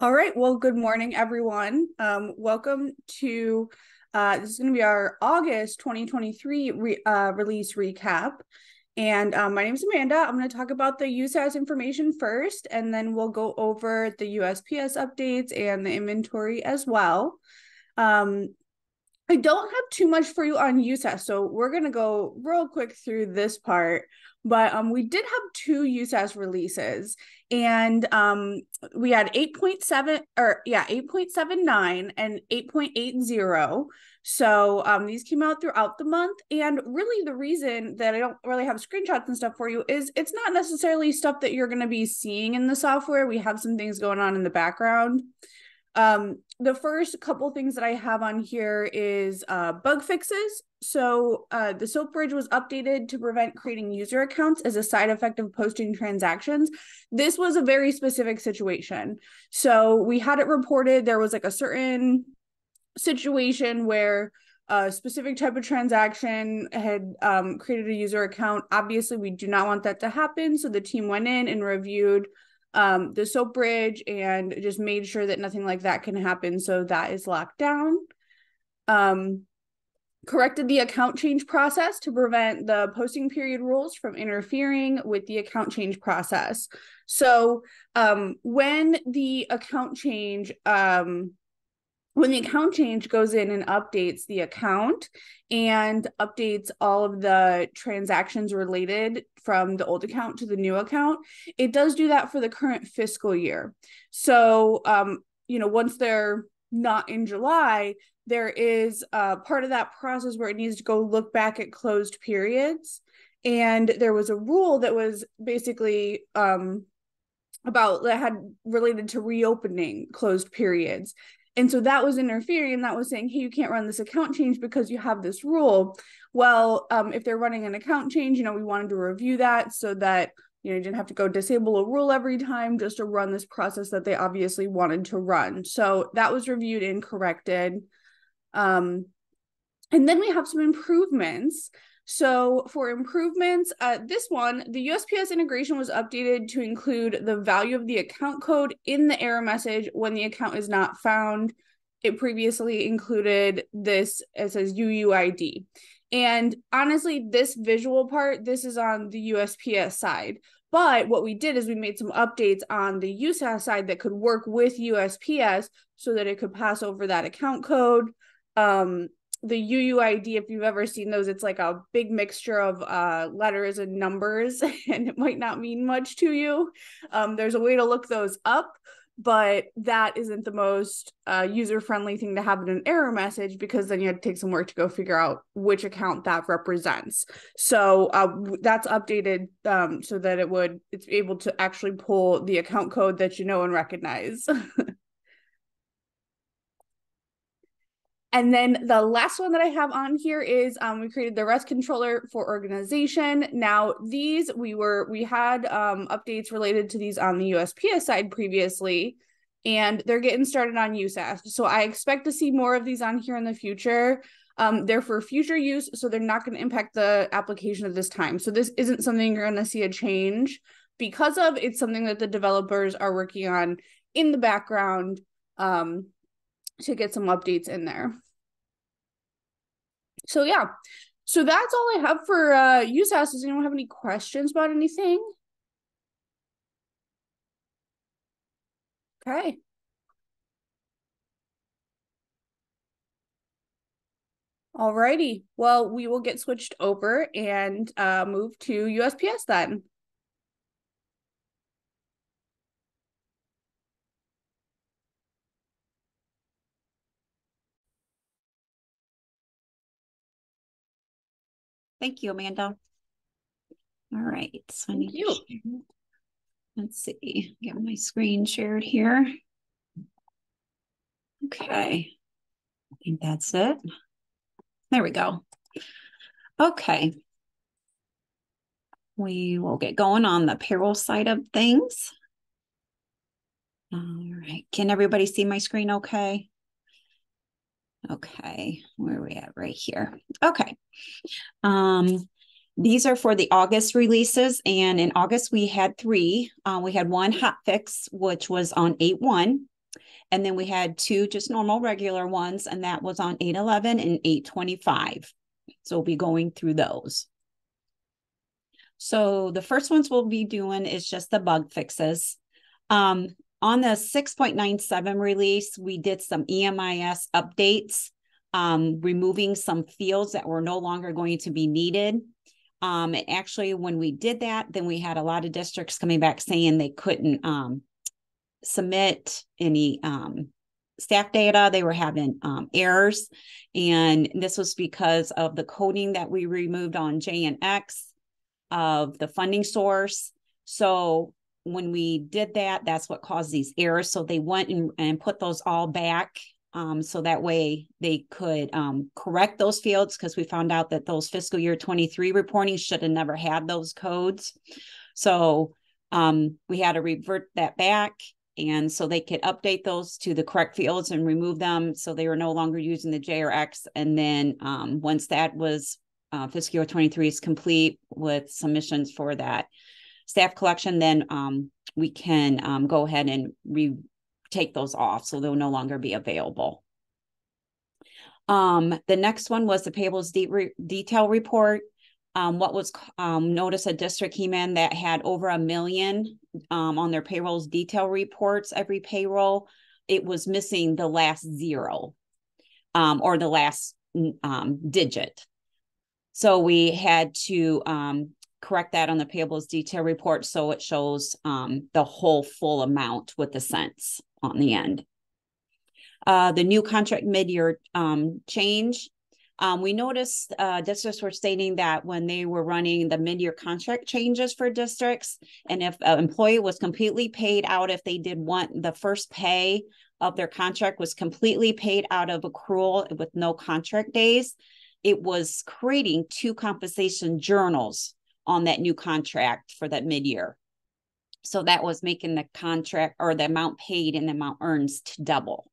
All right. Well, good morning, everyone. Um, welcome to uh, this is going to be our August 2023 re- uh, release recap. And um, my name is Amanda. I'm going to talk about the USAS information first, and then we'll go over the USPS updates and the inventory as well. Um, I don't have too much for you on USAS, so we're going to go real quick through this part but um, we did have two USAS releases, and um, we had 8.7 or yeah, 8.79 and 8.80. So um, these came out throughout the month, and really the reason that I don't really have screenshots and stuff for you is it's not necessarily stuff that you're going to be seeing in the software. We have some things going on in the background. Um, the first couple things that I have on here is uh, bug fixes. So uh, the SOAP bridge was updated to prevent creating user accounts as a side effect of posting transactions. This was a very specific situation. So we had it reported there was like a certain situation where a specific type of transaction had um, created a user account. Obviously, we do not want that to happen. So the team went in and reviewed um, the soap bridge and just made sure that nothing like that can happen. So that is locked down. Um, corrected the account change process to prevent the posting period rules from interfering with the account change process. So um, when the account change um, when the account change goes in and updates the account and updates all of the transactions related from the old account to the new account, it does do that for the current fiscal year. So, um, you know, once they're not in July, there is a part of that process where it needs to go look back at closed periods. And there was a rule that was basically um, about that had related to reopening closed periods and so that was interfering and that was saying, hey, you can't run this account change because you have this rule. Well, um, if they're running an account change, you know, we wanted to review that so that you know you didn't have to go disable a rule every time just to run this process that they obviously wanted to run. So that was reviewed and corrected. Um, and then we have some improvements. So for improvements, uh, this one, the USPS integration was updated to include the value of the account code in the error message when the account is not found. It previously included this, it says UUID. And honestly, this visual part, this is on the USPS side. But what we did is we made some updates on the USAS side that could work with USPS so that it could pass over that account code. Um, the UUID, if you've ever seen those, it's like a big mixture of uh, letters and numbers, and it might not mean much to you. Um, there's a way to look those up, but that isn't the most uh, user friendly thing to have in an error message because then you have to take some work to go figure out which account that represents. So uh, that's updated um, so that it would it's able to actually pull the account code that you know and recognize. And then the last one that I have on here is um, we created the REST controller for organization. Now these we were we had um, updates related to these on the USPS side previously, and they're getting started on USAS. So I expect to see more of these on here in the future. Um, they're for future use, so they're not going to impact the application at this time. So this isn't something you're going to see a change because of. It's something that the developers are working on in the background. Um, to get some updates in there. So yeah, so that's all I have for uh USAS. Does anyone have any questions about anything? Okay. Alrighty. Well, we will get switched over and uh, move to USPS then. Thank you, Amanda. All right, so I need you. To, let's see, get my screen shared here. Okay, I think that's it. There we go. Okay. We will get going on the payroll side of things. All right, can everybody see my screen okay? Okay, where are we at? Right here. Okay. Um, these are for the August releases. And in August, we had three. Uh, we had one hot fix, which was on 8 1. And then we had two just normal regular ones, and that was on 811 and 825. So we'll be going through those. So the first ones we'll be doing is just the bug fixes. Um, on the 6.97 release, we did some EMIS updates, um, removing some fields that were no longer going to be needed. Um, and actually, when we did that, then we had a lot of districts coming back saying they couldn't um, submit any um, staff data. They were having um, errors. And this was because of the coding that we removed on J and X of the funding source. So when we did that, that's what caused these errors. So they went and, and put those all back. Um, so that way they could um, correct those fields because we found out that those fiscal year 23 reporting should have never had those codes. So um, we had to revert that back. And so they could update those to the correct fields and remove them. So they were no longer using the J or X. And then um, once that was uh, fiscal year 23 is complete with submissions for that staff collection, then um, we can um, go ahead and re take those off so they'll no longer be available. Um, the next one was the payables de re detail report. Um, what was um, notice a district came in that had over a million um, on their payrolls detail reports every payroll. It was missing the last zero um, or the last um, digit. So we had to um, correct that on the payables detail report so it shows um, the whole full amount with the cents on the end. Uh, the new contract mid-year um, change. Um, we noticed uh, districts were stating that when they were running the mid-year contract changes for districts, and if an employee was completely paid out, if they did want the first pay of their contract was completely paid out of accrual with no contract days, it was creating two compensation journals on that new contract for that mid-year. So that was making the contract or the amount paid and the amount earned to double.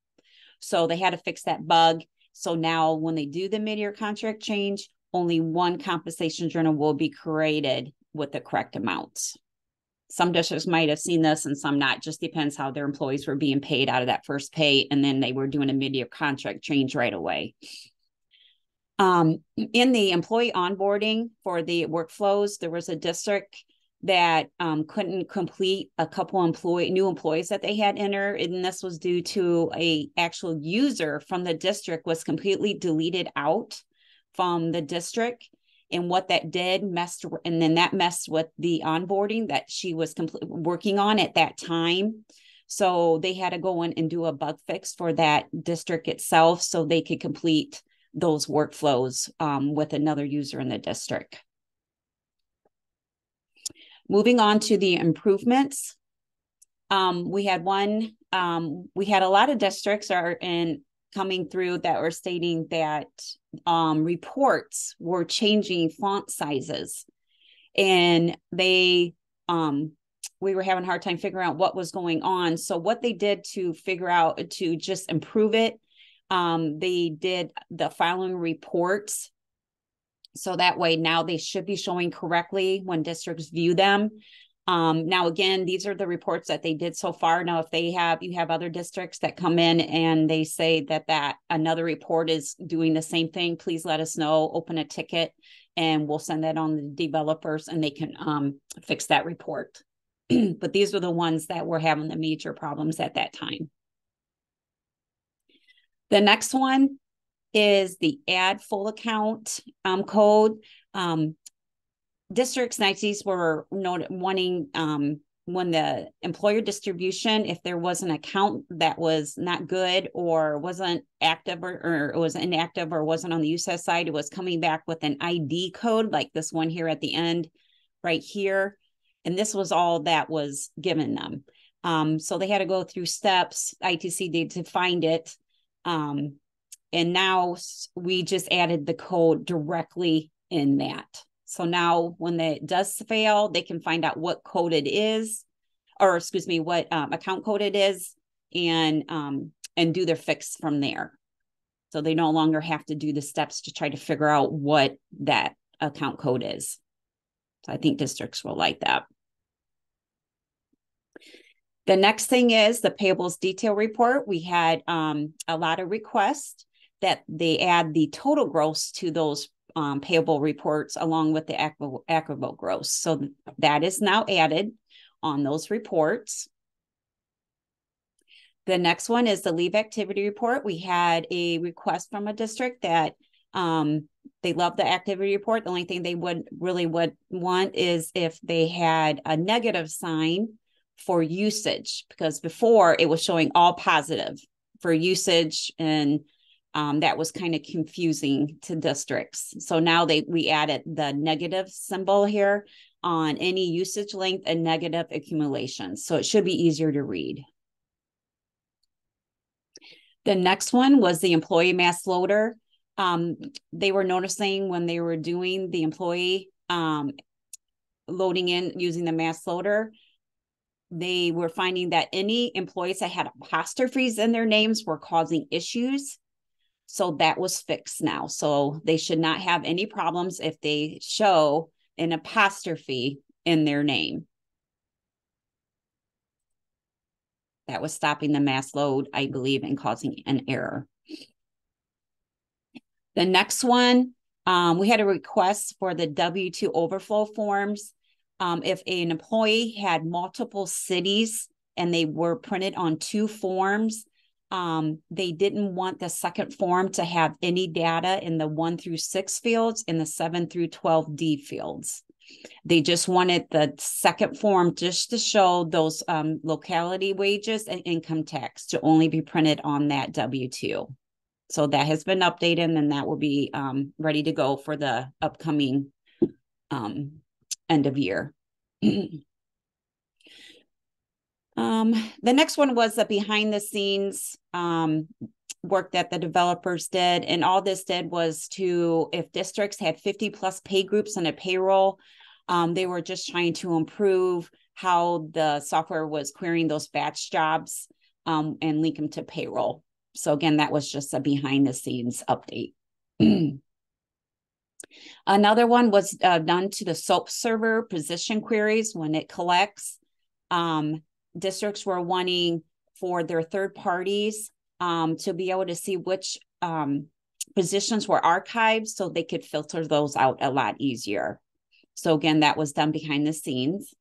So they had to fix that bug. So now when they do the mid-year contract change, only one compensation journal will be created with the correct amounts. Some districts might have seen this and some not. Just depends how their employees were being paid out of that first pay, and then they were doing a mid-year contract change right away. Um, in the employee onboarding for the workflows, there was a district that um, couldn't complete a couple employee new employees that they had enter, and this was due to a actual user from the district was completely deleted out from the district. And what that did messed and then that messed with the onboarding that she was complete, working on at that time. So they had to go in and do a bug fix for that district itself so they could complete those workflows um, with another user in the district. Moving on to the improvements, um, we had one, um, we had a lot of districts are in coming through that were stating that um, reports were changing font sizes. And they um, we were having a hard time figuring out what was going on. So what they did to figure out to just improve it um, they did the filing reports. So that way now they should be showing correctly when districts view them. Um, now, again, these are the reports that they did so far. Now, if they have, you have other districts that come in and they say that that another report is doing the same thing, please let us know, open a ticket, and we'll send that on the developers and they can um, fix that report. but these are the ones that were having the major problems at that time. The next one is the add full account um, code. Um, districts niceties were not wanting um, when the employer distribution, if there was an account that was not good or wasn't active or, or was inactive or wasn't on the USS side, it was coming back with an ID code like this one here at the end, right here. And this was all that was given them. Um, so they had to go through steps, ITC did to find it. Um, and now we just added the code directly in that. So now when it does fail, they can find out what code it is, or excuse me, what um, account code it is, and um, and do their fix from there. So they no longer have to do the steps to try to figure out what that account code is. So I think districts will like that. The next thing is the payables detail report. We had um, a lot of requests that they add the total gross to those um, payable reports along with the equitable gross. So that is now added on those reports. The next one is the leave activity report. We had a request from a district that um, they love the activity report. The only thing they would really would want is if they had a negative sign for usage, because before it was showing all positive for usage and um, that was kind of confusing to districts. So now they we added the negative symbol here on any usage length and negative accumulation. So it should be easier to read. The next one was the employee mass loader. Um, they were noticing when they were doing the employee um, loading in using the mass loader, they were finding that any employees that had apostrophes in their names were causing issues. So that was fixed now. So they should not have any problems if they show an apostrophe in their name. that was stopping the mass load, I believe, and causing an error. The next one, um, we had a request for the W-2 overflow forms. Um, if an employee had multiple cities and they were printed on two forms, um, they didn't want the second form to have any data in the one through six fields in the seven through 12D fields. They just wanted the second form just to show those um, locality wages and income tax to only be printed on that W 2. So that has been updated and then that will be um, ready to go for the upcoming um, end of year. um, the next one was the behind the scenes um, work that the developers did. And all this did was to, if districts had 50 plus pay groups on a payroll, um, they were just trying to improve how the software was querying those batch jobs um, and link them to payroll. So again, that was just a behind the scenes update. Another one was uh, done to the SOAP server position queries when it collects. Um, districts were wanting for their third parties um, to be able to see which um, positions were archived so they could filter those out a lot easier. So again, that was done behind the scenes.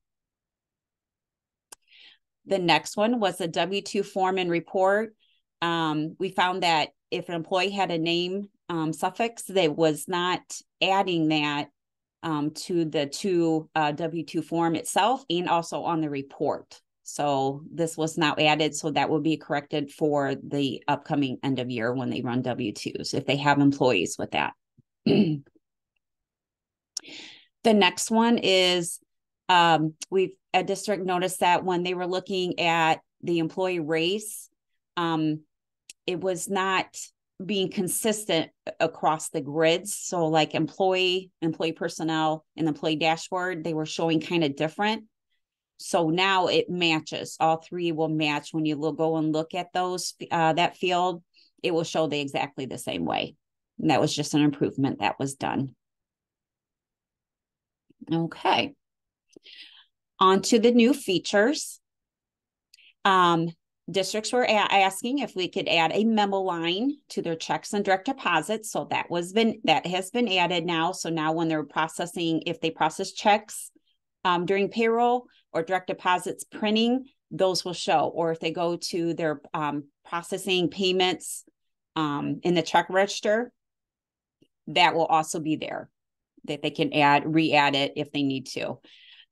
The next one was a W-2 form and report. Um, we found that if an employee had a name um, suffix that was not adding that um, to the two uh, W-2 form itself and also on the report. So this was now added, so that will be corrected for the upcoming end of year when they run W-2s, if they have employees with that. The next one is um, we've a district noticed that when they were looking at the employee race, um, it was not being consistent across the grids. So, like employee, employee personnel, and employee dashboard, they were showing kind of different. So now it matches. All three will match when you go and look at those uh, that field. It will show they exactly the same way. And that was just an improvement that was done. Okay. On to the new features. Um, districts were asking if we could add a memo line to their checks and direct deposits. So that was been that has been added now. So now when they're processing, if they process checks um, during payroll or direct deposits printing, those will show. Or if they go to their um, processing payments um, in the check register, that will also be there that they can add, re-add it if they need to.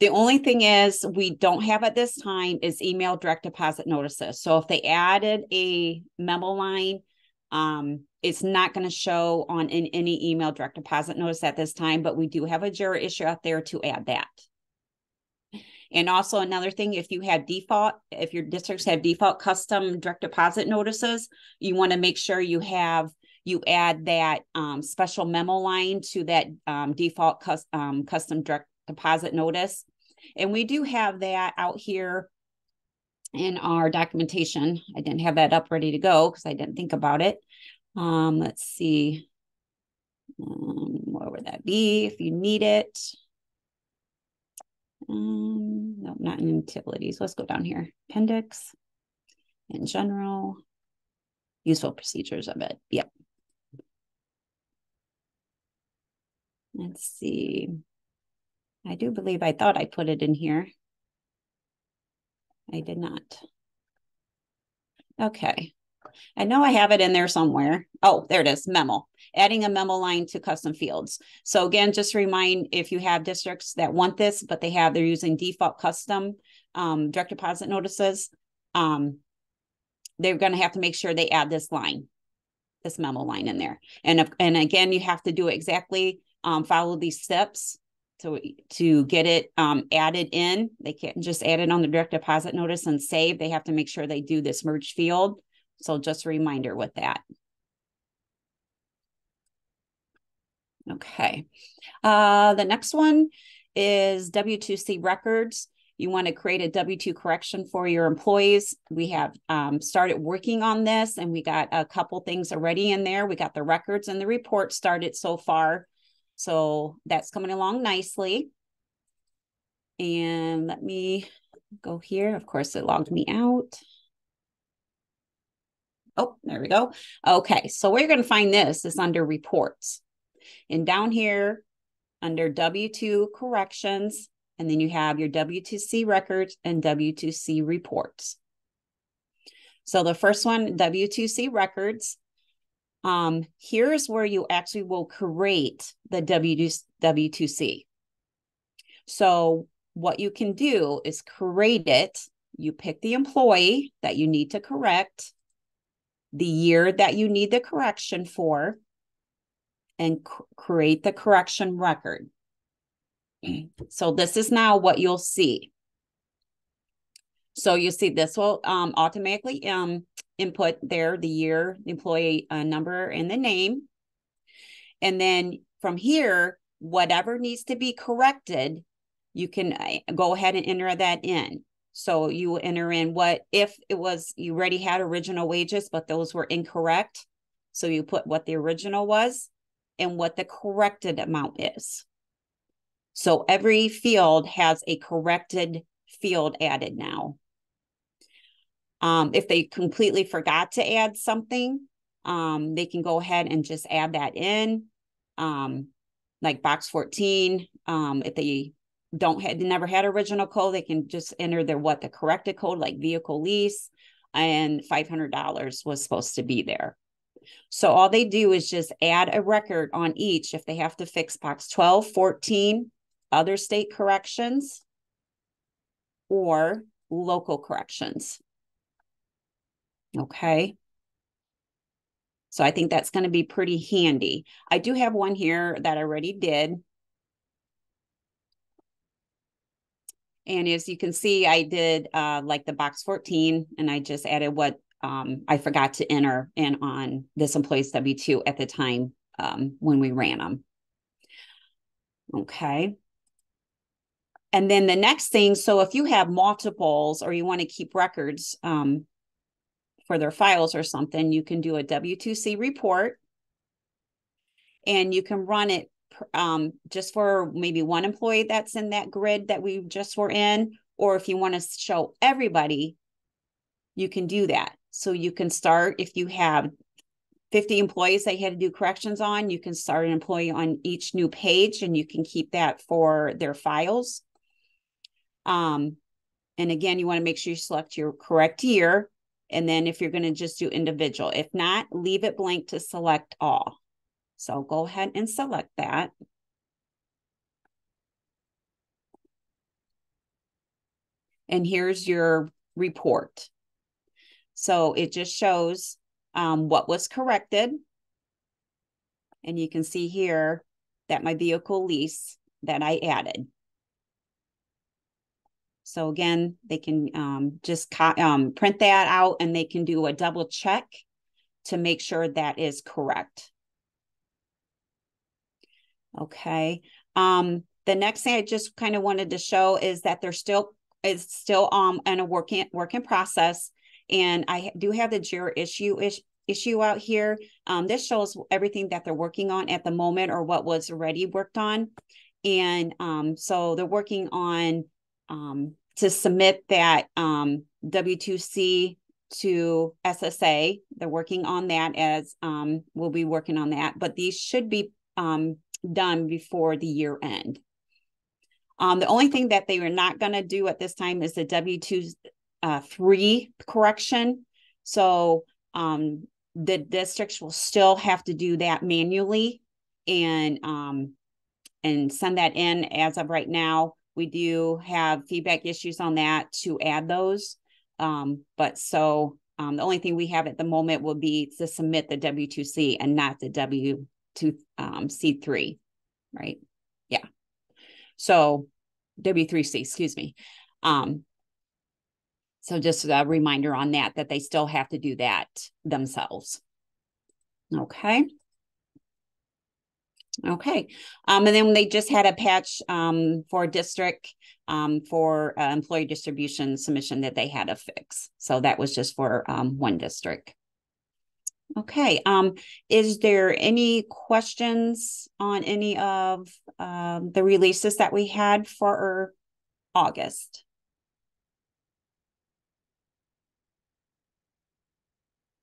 The only thing is we don't have at this time is email direct deposit notices. So if they added a memo line, um, it's not going to show on in, any email direct deposit notice at this time, but we do have a JIRA issue out there to add that. And also another thing, if you have default, if your districts have default custom direct deposit notices, you want to make sure you have you add that um, special memo line to that um, default cus- um, custom direct deposit notice. And we do have that out here in our documentation. I didn't have that up ready to go because I didn't think about it. Um, let's see. Um, where would that be if you need it? Um, no, not in utilities. Let's go down here. Appendix in general, useful procedures of it. Yep. Let's see. I do believe I thought I put it in here. I did not. Okay. I know I have it in there somewhere. Oh, there it is, memo. Adding a memo line to custom fields. So again, just remind if you have districts that want this, but they have, they're using default custom um, direct deposit notices, um, they're going to have to make sure they add this line, this memo line in there. And, if, and again, you have to do exactly, um, follow these steps to, to get it um, added in. They can't just add it on the direct deposit notice and save. They have to make sure they do this merge field so just a reminder with that. Okay. Uh, the next one is W2C records. You want to create a W2 correction for your employees. We have um, started working on this and we got a couple things already in there. We got the records and the report started so far. So that's coming along nicely. And let me go here. Of course, it logged me out. Oh, there we go. Okay, so where you're going to find this is under reports. And down here under W2 corrections, and then you have your W2C records and W2C reports. So the first one, W2C records, um, here's where you actually will create the W2C. So what you can do is create it. You pick the employee that you need to correct the year that you need the correction for, and create the correction record. So this is now what you'll see. So you see this will um, automatically um, input there the year, the employee uh, number, and the name. And then from here, whatever needs to be corrected, you can uh, go ahead and enter that in. So you enter in what if it was you already had original wages, but those were incorrect. So you put what the original was and what the corrected amount is. So every field has a corrected field added now. Um, if they completely forgot to add something, um, they can go ahead and just add that in. Um, like box 14, um, if they don't had never had original code, they can just enter their what the corrected code, like vehicle lease, and five hundred dollars was supposed to be there. So all they do is just add a record on each if they have to fix box 12, 14, other state corrections, or local corrections. Okay. So I think that's going to be pretty handy. I do have one here that I already did. And as you can see, I did uh, like the box 14 and I just added what um, I forgot to enter in on this employee's W2 at the time um, when we ran them. Okay. And then the next thing, so if you have multiples or you want to keep records um, for their files or something, you can do a W2C report and you can run it um, just for maybe one employee that's in that grid that we just were in, or if you want to show everybody, you can do that. So you can start if you have 50 employees that you had to do corrections on, you can start an employee on each new page and you can keep that for their files. Um, and again, you want to make sure you select your correct year. And then if you're going to just do individual, if not, leave it blank to select all. So go ahead and select that. And here's your report. So it just shows um, what was corrected. And you can see here that my vehicle lease that I added. So again, they can um, just um, print that out and they can do a double check to make sure that is correct. Okay. Um, the next thing I just kind of wanted to show is that they're still is still um in a working working process. And I do have the JIRA issue issue out here. Um, this shows everything that they're working on at the moment or what was already worked on. And um, so they're working on um, to submit that um, W2C to SSA. They're working on that as um, we'll be working on that, but these should be um, done before the year end. Um, the only thing that they are not going to do at this time is the W two uh, three correction. So um, the districts will still have to do that manually and um, and send that in. As of right now, we do have feedback issues on that to add those. Um, but so um, the only thing we have at the moment will be to submit the W2C and not the W2C3, um, right? Yeah. So W3C, excuse me. Um, so just a reminder on that, that they still have to do that themselves. Okay. Okay. Um, and then they just had a patch um, for district um, for uh, employee distribution submission that they had to fix. So that was just for um, one district. Okay. Um, is there any questions on any of um, the releases that we had for August?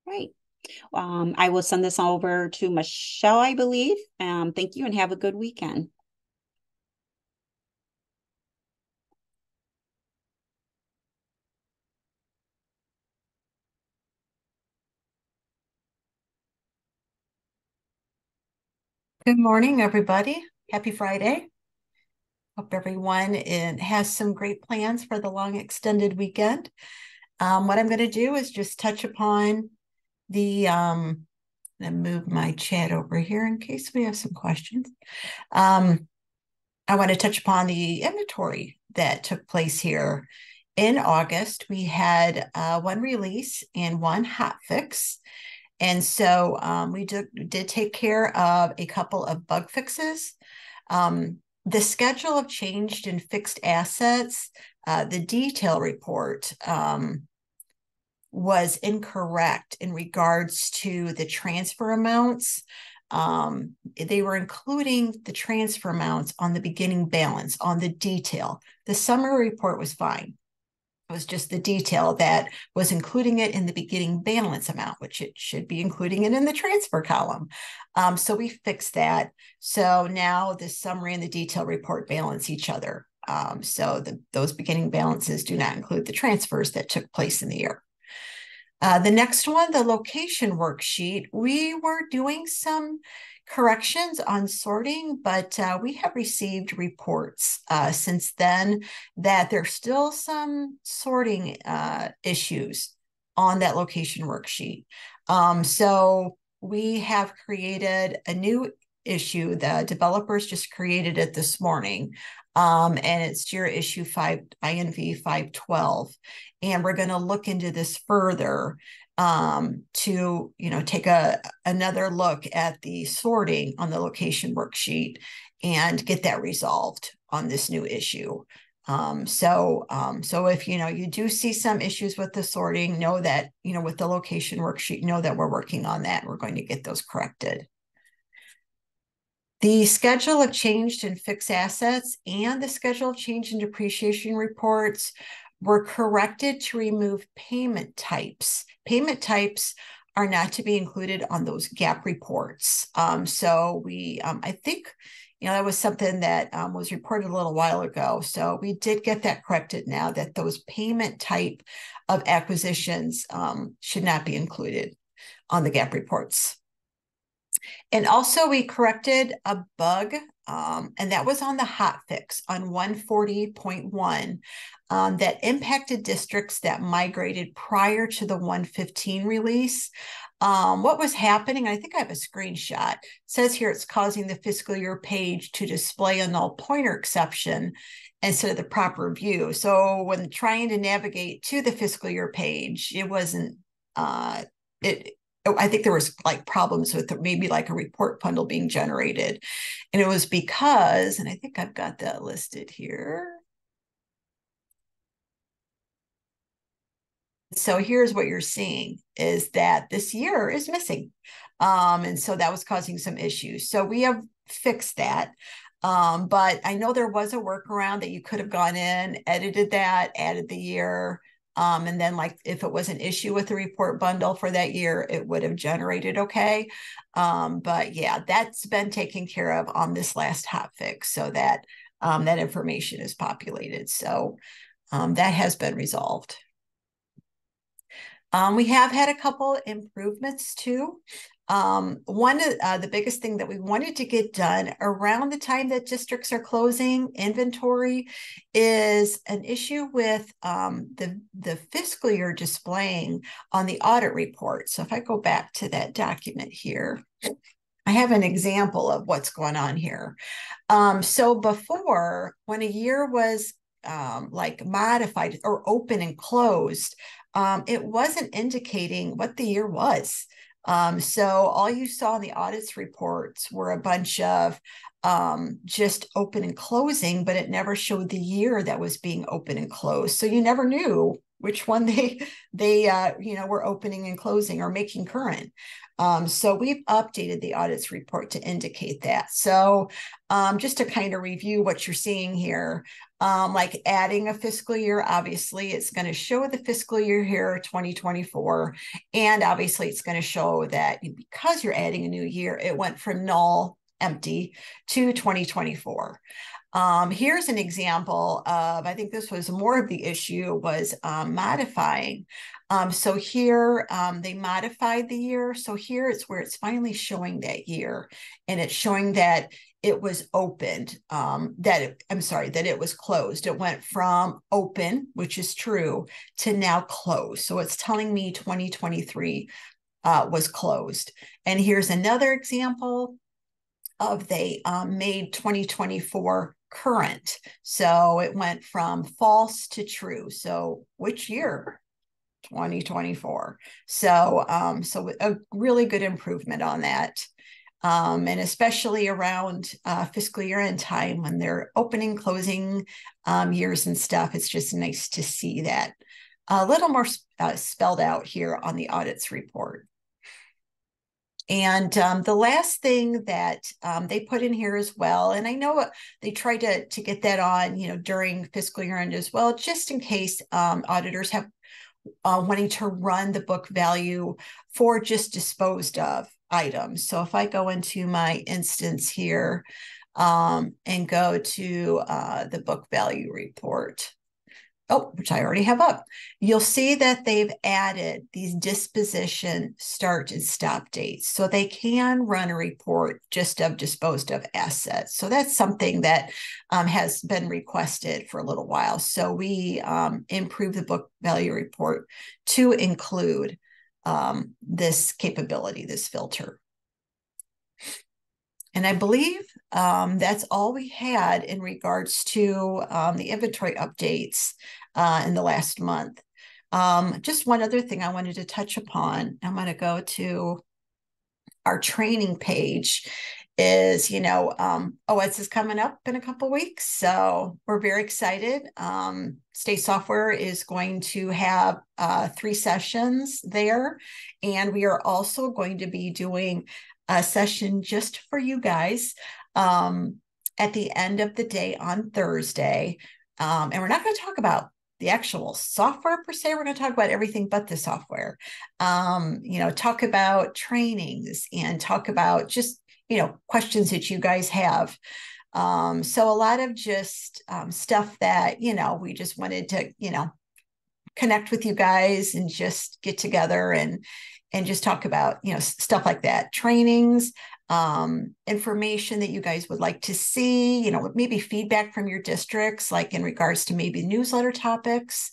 Right. Um, I will send this over to Michelle, I believe. Um, thank you and have a good weekend. Good morning, everybody. Happy Friday. Hope everyone has some great plans for the long extended weekend. Um, what I'm going to do is just touch upon the um and move my chat over here in case we have some questions. Um, I want to touch upon the inventory that took place here in August. We had uh, one release and one hot fix. And so um, we did, did take care of a couple of bug fixes. Um, the schedule of changed and fixed assets, uh, the detail report um, was incorrect in regards to the transfer amounts. Um, they were including the transfer amounts on the beginning balance on the detail. The summary report was fine. It was just the detail that was including it in the beginning balance amount, which it should be including it in the transfer column. Um, so we fixed that. So now the summary and the detail report balance each other. Um, so the, those beginning balances do not include the transfers that took place in the year. Uh, the next one, the location worksheet, we were doing some corrections on sorting, but uh, we have received reports uh, since then that there's still some sorting uh, issues on that location worksheet. Um, so we have created a new issue. The developers just created it this morning. Um, and it's JIRA issue 5 INV 512 and we're going to look into this further um, to you know take a another look at the sorting on the location worksheet and get that resolved on this new issue um, so um, so if you know you do see some issues with the sorting know that you know with the location worksheet know that we're working on that we're going to get those corrected the schedule of changed and fixed assets and the schedule of change and depreciation reports were corrected to remove payment types. Payment types are not to be included on those GAAP reports. Um, so we, um, I think, you know, that was something that um, was reported a little while ago. So we did get that corrected now that those payment type of acquisitions um, should not be included on the GAAP reports. And also, we corrected a bug, um, and that was on the hot fix on 140.1 um, that impacted districts that migrated prior to the 115 release. Um, what was happening, I think I have a screenshot, it says here it's causing the fiscal year page to display a null pointer exception instead of the proper view. So when trying to navigate to the fiscal year page, it wasn't, uh, it, I think there was like problems with maybe like a report bundle being generated. And it was because, and I think I've got that listed here. So here's what you're seeing is that this year is missing. Um, and so that was causing some issues. So we have fixed that. Um, but I know there was a workaround that you could have gone in, edited that, added the year, um, and then like if it was an issue with the report bundle for that year, it would have generated okay. Um, but yeah, that's been taken care of on this last hot fix so that um, that information is populated. So um, that has been resolved. Um, we have had a couple improvements too. Um, one of uh, the biggest thing that we wanted to get done around the time that districts are closing inventory is an issue with um, the, the fiscal year displaying on the audit report. So if I go back to that document here, I have an example of what's going on here. Um, so before, when a year was um, like modified or open and closed, um, it wasn't indicating what the year was. Um, so all you saw in the audits reports were a bunch of um, just open and closing, but it never showed the year that was being open and closed. So you never knew which one they they uh, you know were opening and closing or making current. Um, so we've updated the audits report to indicate that. So um, just to kind of review what you're seeing here, um, like adding a fiscal year, obviously it's going to show the fiscal year here, 2024. And obviously it's going to show that because you're adding a new year, it went from null, empty to 2024. Um, here's an example of, I think this was more of the issue, was um, modifying. Um, so here um, they modified the year. So here it's where it's finally showing that year and it's showing that it was opened, um, that it, I'm sorry, that it was closed. It went from open, which is true, to now closed. So it's telling me 2023 uh, was closed. And here's another example of they um, made 2024 current. So it went from false to true. So which year? 2024. So um, so a really good improvement on that. Um, and especially around uh, fiscal year end time when they're opening, closing um, years and stuff, it's just nice to see that a little more uh, spelled out here on the audits report. And um, the last thing that um, they put in here as well, and I know they tried to to get that on, you know, during fiscal year end as well, just in case um, auditors have uh, wanting to run the book value for just disposed of items. So if I go into my instance here um, and go to uh, the book value report, oh, which I already have up, you'll see that they've added these disposition start and stop dates. So they can run a report just of disposed of assets. So that's something that um, has been requested for a little while. So we um, improve the book value report to include um, this capability, this filter. And I believe um, that's all we had in regards to um, the inventory updates uh, in the last month. Um, just one other thing I wanted to touch upon. I'm going to go to our training page is you know um OS is coming up in a couple weeks so we're very excited um state software is going to have uh, three sessions there and we are also going to be doing a session just for you guys um at the end of the day on thursday um, and we're not going to talk about the actual software per se. We're going to talk about everything but the software. Um, you know, talk about trainings and talk about just, you know, questions that you guys have. Um, so a lot of just um, stuff that, you know, we just wanted to, you know, connect with you guys and just get together and and just talk about you know stuff like that trainings um, information that you guys would like to see, you know, maybe feedback from your districts, like in regards to maybe newsletter topics.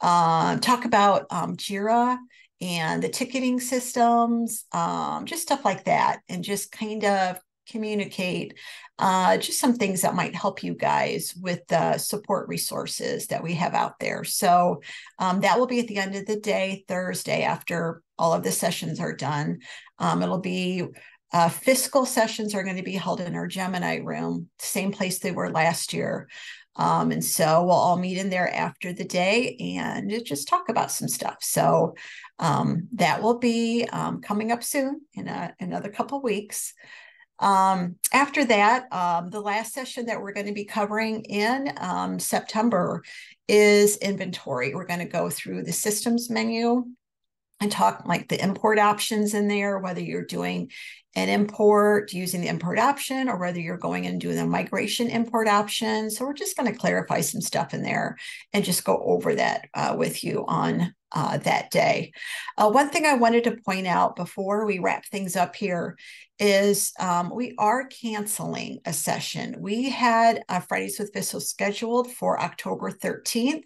Uh, talk about um, JIRA and the ticketing systems, um, just stuff like that, and just kind of communicate uh, just some things that might help you guys with the support resources that we have out there. So um, that will be at the end of the day, Thursday, after all of the sessions are done. Um, it'll be uh, fiscal sessions are going to be held in our Gemini room, same place they were last year. Um, and so we'll all meet in there after the day and just talk about some stuff. So um, that will be um, coming up soon in a, another couple weeks. Um, after that, um, the last session that we're going to be covering in um, September is inventory. We're going to go through the systems menu and talk like the import options in there, whether you're doing an import using the import option or whether you're going and doing the migration import option. So we're just going to clarify some stuff in there and just go over that uh, with you on uh, that day. Uh, one thing I wanted to point out before we wrap things up here is um, we are canceling a session. We had uh, Fridays with VISO scheduled for October 13th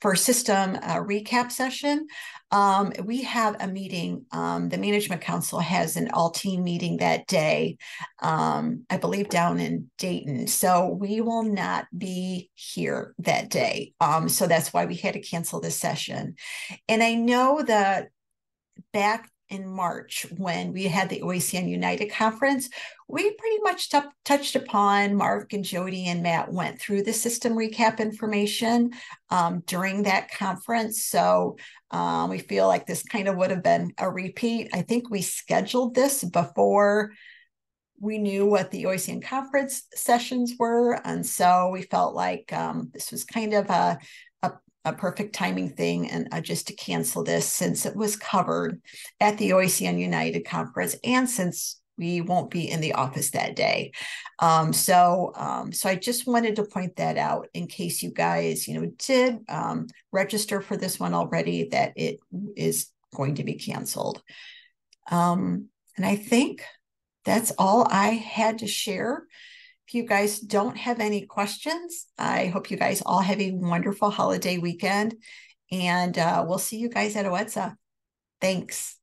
for a system uh, recap session. Um, we have a meeting. Um, the Management Council has an all team meeting that day, um, I believe down in Dayton. So we will not be here that day. Um, so that's why we had to cancel this session. And I know that back in March when we had the OECN United conference, we pretty much t- touched upon Mark and Jody and Matt went through the system recap information um, during that conference. So um, we feel like this kind of would have been a repeat. I think we scheduled this before we knew what the OECN conference sessions were. And so we felt like um, this was kind of a, a, perfect timing thing and uh, just to cancel this since it was covered at the OECN United conference and since we won't be in the office that day. Um, so, um, so I just wanted to point that out in case you guys, you know, did um, register for this one already, that it is going to be canceled. Um, and I think that's all I had to share. If you guys don't have any questions, I hope you guys all have a wonderful holiday weekend. And uh, we'll see you guys at OEDSA. Thanks.